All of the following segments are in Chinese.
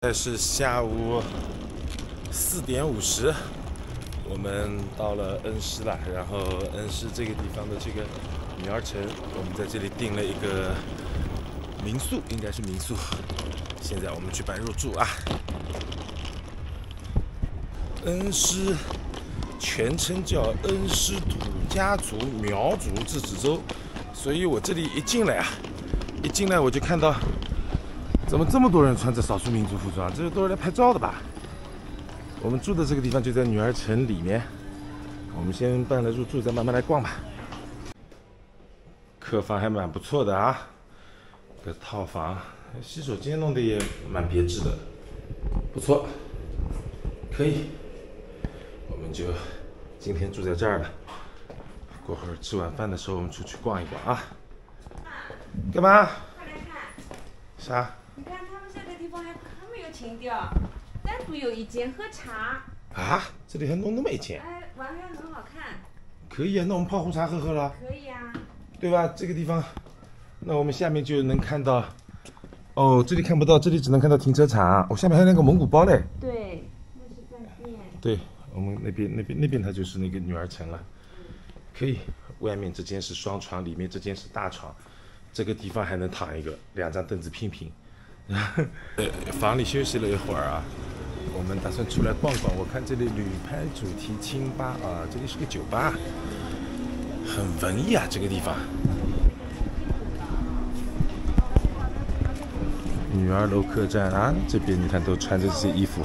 现在是下午四点五十，我们到了恩施了。然后恩施这个地方的这个女儿城，我们在这里订了一个民宿，应该是民宿。现在我们去办入住啊。恩施全称叫恩施土家族苗族自治州，所以我这里一进来啊，一进来我就看到。怎么这么多人穿着少数民族服装？这是都是来拍照的吧？我们住的这个地方就在女儿城里面。我们先办了入住，再慢慢来逛吧。客房还蛮不错的啊，个套房，洗手间弄得也蛮别致的，不错，可以。我们就今天住在这儿了。过会儿吃晚饭的时候，我们出去逛一逛啊。干嘛？快来看。啥？你看他们这个地方还可单独有一间喝茶。啊，这里还弄那么一间？哎，晚上很好看。可以啊，那我们泡壶茶喝喝了。可以啊。对吧？这个地方，那我们下面就能看到。哦，这里看不到，这里只能看到停车场。我下面还有那个蒙古包嘞。对，那是饭店。对我们那边那边那边它就是那个女儿城了。可以，外面这间是双床，里面这间是大床，这个地方还能躺一个，两张凳子拼拼拼。房里休息了一会儿啊，我们打算出来逛逛。我看这里旅拍主题清吧啊，这里是个酒吧，很文艺啊这个地方。女儿楼客栈啊，这边你看都穿着这些衣服。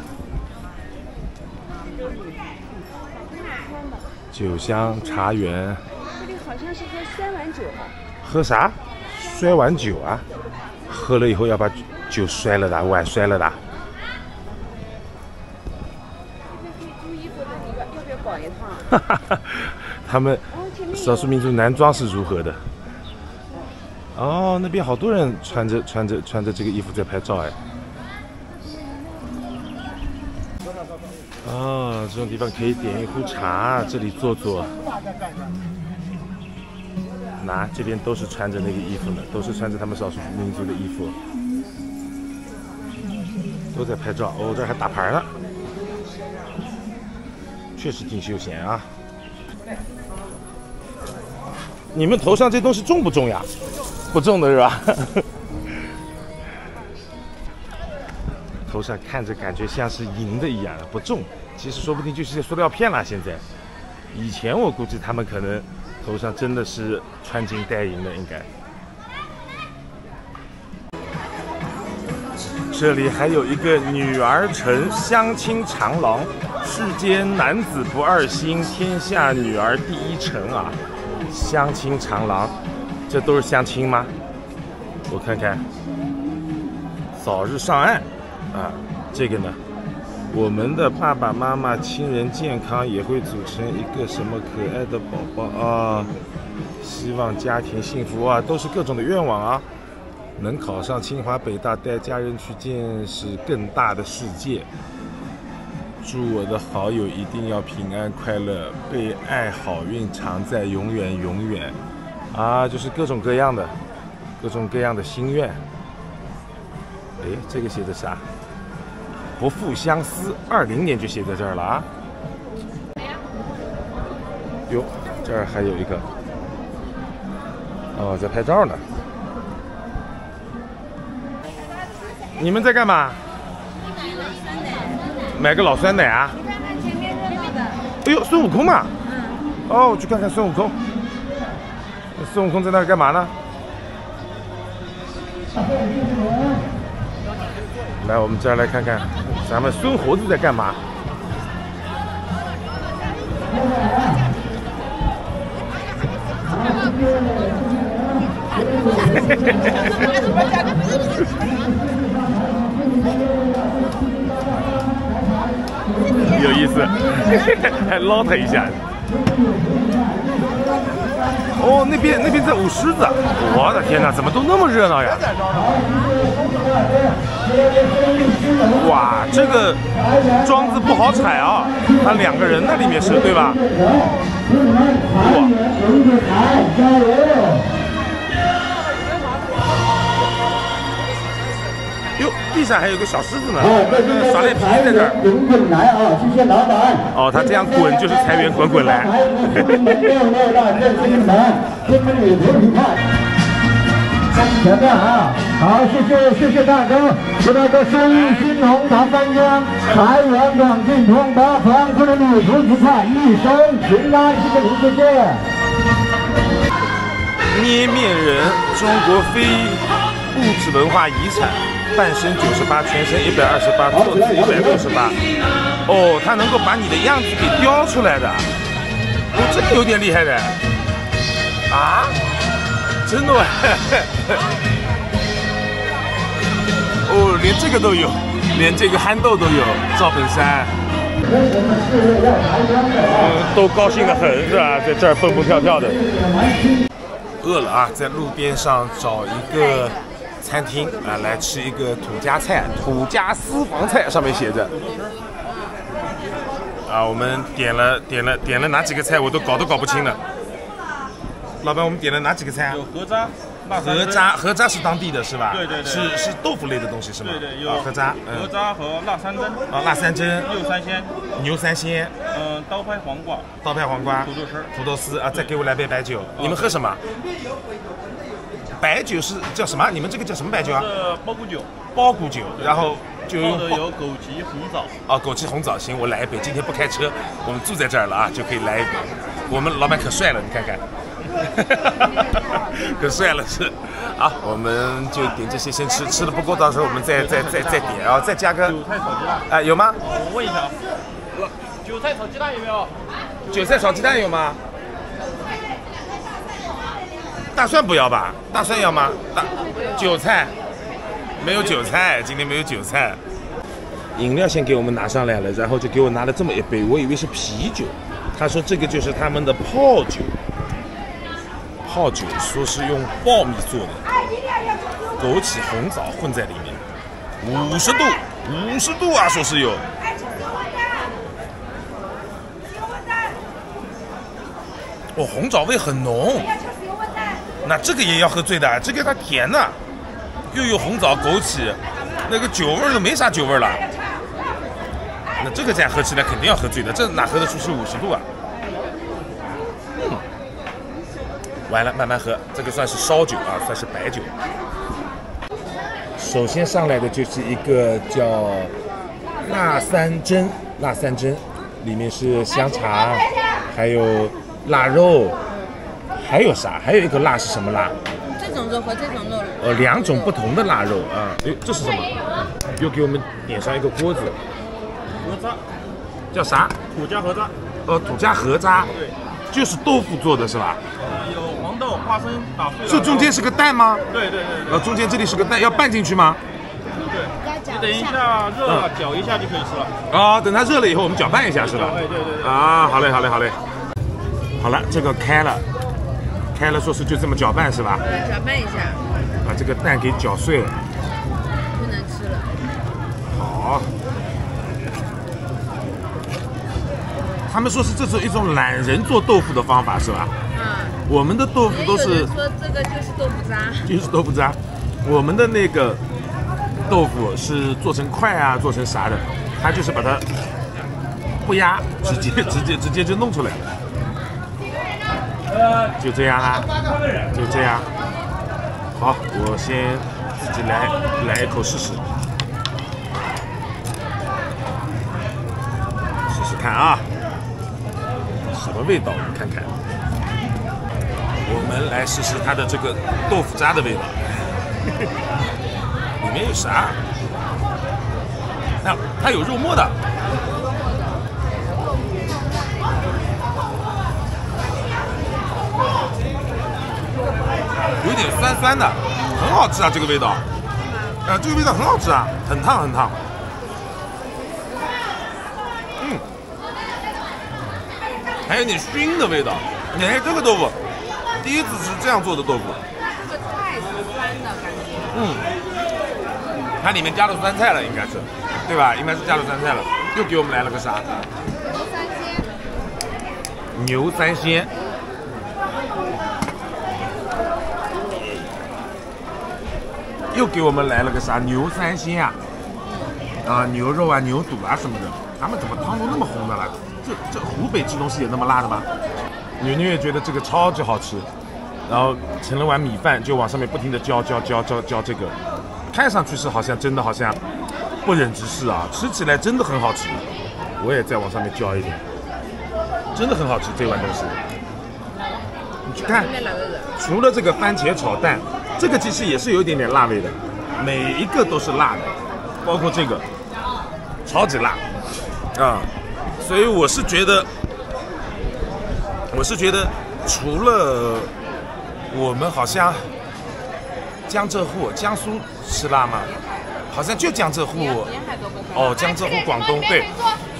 酒香茶园。这里好像是喝酸碗酒。喝啥？摔碗酒啊？喝了以后要把。酒摔了的，碗摔了的。哈哈哈，他们少数民族男装是如何的？哦，那边好多人穿着穿着穿着这个衣服在拍照哎。哦，这种地方可以点一壶茶，这里坐坐。拿这边都是穿着那个衣服的，都是穿着他们少数民族的衣服。都在拍照哦，这还打牌呢，确实挺休闲啊。你们头上这东西重不重呀？不重的是吧？头上看着感觉像是银的一样，不重，其实说不定就是塑料片了。现在，以前我估计他们可能头上真的是穿金戴银的，应该。这里还有一个女儿城相亲长廊，世间男子不二心，天下女儿第一城啊！相亲长廊，这都是相亲吗？我看看，早日上岸啊！这个呢，我们的爸爸妈妈亲人健康，也会组成一个什么可爱的宝宝啊！希望家庭幸福啊！都是各种的愿望啊！能考上清华北大，带家人去见识更大的世界。祝我的好友一定要平安快乐，被爱好运常在，永远永远。啊，就是各种各样的，各种各样的心愿。哎，这个写的啥？不负相思，二零年就写在这儿了啊。哟，这儿还有一个。哦，在拍照呢。你们在干嘛？买个老酸奶啊！哎呦，孙悟空嘛！哦，去看看孙悟空。孙悟空在那儿干嘛呢？来，我们再来看看咱们孙猴子在干嘛。有意思，还 捞他一下。哦，那边那边在舞狮子，我的天哪，怎么都那么热闹呀？哇，这个桩子不好踩啊，他两个人那里面是对吧？哇！哟，地上还有个小狮子呢，耍赖皮在这儿。哦，他这样滚就是财源滚滚来。前面啊，好，谢谢谢谢大哥，祝大哥生意兴隆达三江，财源广进通八方，祝你旅途愉快，一生平安，谢谢您，谢谢。捏面人，中国非物质文化遗产，半身九十八，全身一百二十八，坐姿一百六十八。哦，他能够把你的样子给雕出来的，哦，这个有点厉害的。啊？真的吗？哦，连这个都有，连这个憨豆都有，赵本山。嗯，都高兴的很是吧？在这儿蹦蹦跳跳的。饿了啊，在路边上找一个餐厅啊，来吃一个土家菜，土家私房菜上面写着。啊，我们点了点了点了哪几个菜，我都搞都搞不清了。老板，我们点了哪几个菜啊？有河渣、河珍渣河渣是当地的是吧？对对对是是豆腐类的东西是吗？对对，有啊河渣，嗯，河渣和辣三珍、啊辣三珍、六三鲜，牛三鲜、嗯，刀拍黄瓜、刀拍黄瓜、土豆丝。土豆丝啊，再给我来杯白酒。你们喝什么？白酒是叫什么？你们这个叫什么白酒啊？这包谷酒，包谷酒，然后就用有枸杞、红枣。啊，枸杞红枣，行，我来一杯。今天不开车，我们住在这儿了啊，就可以来一杯。我们老板可帅了，你看看，可帅了是。啊，我们就点这些先吃，吃的不够，到时候我们再再再再点啊，再加个韭菜炒鸡蛋，啊，有吗？我问一下，韭菜炒鸡蛋有没有？韭菜炒鸡蛋有吗？大蒜不要吧？大蒜要吗？大韭菜没有韭菜，今天没有韭菜。饮料先给我们拿上来了，然后就给我拿了这么一杯，我以为是啤酒，他说这个就是他们的泡酒。泡酒说是用苞米做的，枸杞、红枣混在里面，五十度，五十度啊，说是有。哦，红枣味很浓。那这个也要喝醉的，这个它甜的，又有红枣、枸杞，那个酒味都没啥酒味了。那这个这样喝起来肯定要喝醉的，这哪喝得出是五十度啊？嗯，完了，慢慢喝，这个算是烧酒啊，算是白酒。首先上来的就是一个叫辣三珍，辣三珍，里面是香肠，还有腊肉，还有啥？还有一个辣是什么辣？这种肉和这种肉，呃，两种不同的腊肉啊。哎，这是什么？又给我们点上一个锅子，河渣，叫啥？土家河渣，呃，土家河渣，对，就是豆腐做的是吧？呃有黄豆、花生打碎了。这中间是个蛋吗？对对对对呃，中间这里是个蛋，要拌进去吗？对，你等一下热了搅一下就可以吃了。啊、等它热了以后，我们搅拌一下是吧？对对对对。啊，好嘞，好嘞，好嘞。好了，这个开了，开了，说是就这么搅拌是吧？对搅拌一下，把这个蛋给搅碎了。不能吃了。好。他们说是这是一种懒人做豆腐的方法是吧？嗯，我们的豆腐都是说这个就是豆腐渣，就是豆腐渣，我们的那个豆腐是做成块啊，做成啥的，它就是把它不压，直接直接直接就弄出来了，就这样啦，就这样。好，我先自己来来一口试试，试试看啊，什么味道？看看。我们来试试它的这个豆腐渣的味道，里面有啥？那它有肉末的，有点酸酸的，很好吃啊，这个味道。啊，这个味道很好吃啊，很烫很烫。嗯，还有点熏的味道。你看这个豆腐，第一次吃这样做的豆腐。这个菜是酸的感觉。嗯，它里面加了酸菜了，应该是，对吧？应该是加了酸菜了。又给我们来了个啥？牛三鲜。又给我们来了个啥牛三鲜啊，啊牛肉啊牛肚啊什么的。他们怎么汤都那么红的了？这这湖北吃东西也那么辣的吗？牛牛也觉得这个超级好吃，然后盛了碗米饭就往上面不停的浇浇浇浇浇这个，看上去是好像真的好像不忍直视啊，吃起来真的很好吃。我也再往上面浇一点，真的很好吃这碗东西。你去看，除了这个番茄炒蛋，这个其实也是有一点点辣味的，每一个都是辣的，包括这个，超级辣。啊，所以我是觉得，我是觉得，除了我们好像江浙沪、江苏吃辣吗？好像就江浙沪，哦，江浙沪、广东对，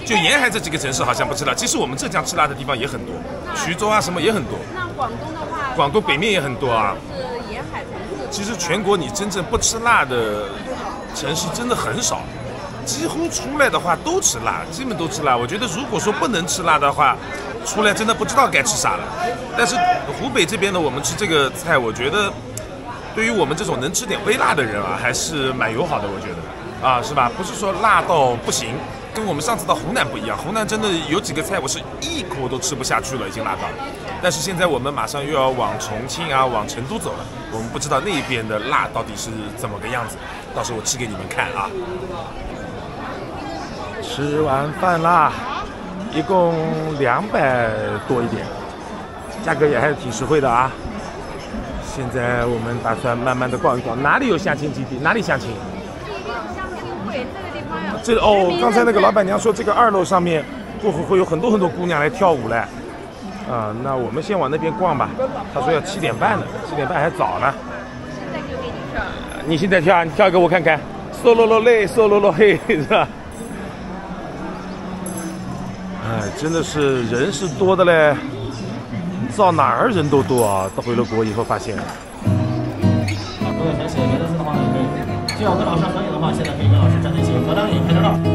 就沿海这几个城市好像不吃辣。其实我们浙江吃辣的地方也很多，徐州啊什么也很多。那广东的话，广东北面也很多啊。是沿海城市。其实全国你真正不吃辣的城市真的很少。几乎出来的话都吃辣，基本都吃辣。我觉得如果说不能吃辣的话，出来真的不知道该吃啥了。但是湖北这边呢，我们吃这个菜，我觉得对于我们这种能吃点微辣的人啊，还是蛮友好的。我觉得啊，是吧？不是说辣到不行，跟我们上次到湖南不一样。湖南真的有几个菜我是一口都吃不下去了，已经辣到。但是现在我们马上又要往重庆啊，往成都走了，我们不知道那边的辣到底是怎么个样子，到时候我吃给你们看啊。吃完饭啦，一共两百多一点，价格也还是挺实惠的啊。现在我们打算慢慢的逛一逛，哪里有相亲基地？哪里相亲？相亲会这个地方呀。这哦，刚才那个老板娘说这个二楼上面过会会有很多很多姑娘来跳舞嘞。啊，那我们先往那边逛吧。他说要七点半呢，七点半还早呢。现在就给你跳。你现在跳啊？你跳一个我看看。嗦啰啰嘞，嗦啰啰嘿，是吧？哎，真的是人是多的嘞，到哪儿人都多啊！到回了国以后发现。如果想写别的字的话，可以。需要跟老师合影的话，现在可以跟老师站在一起合张影，拍张照。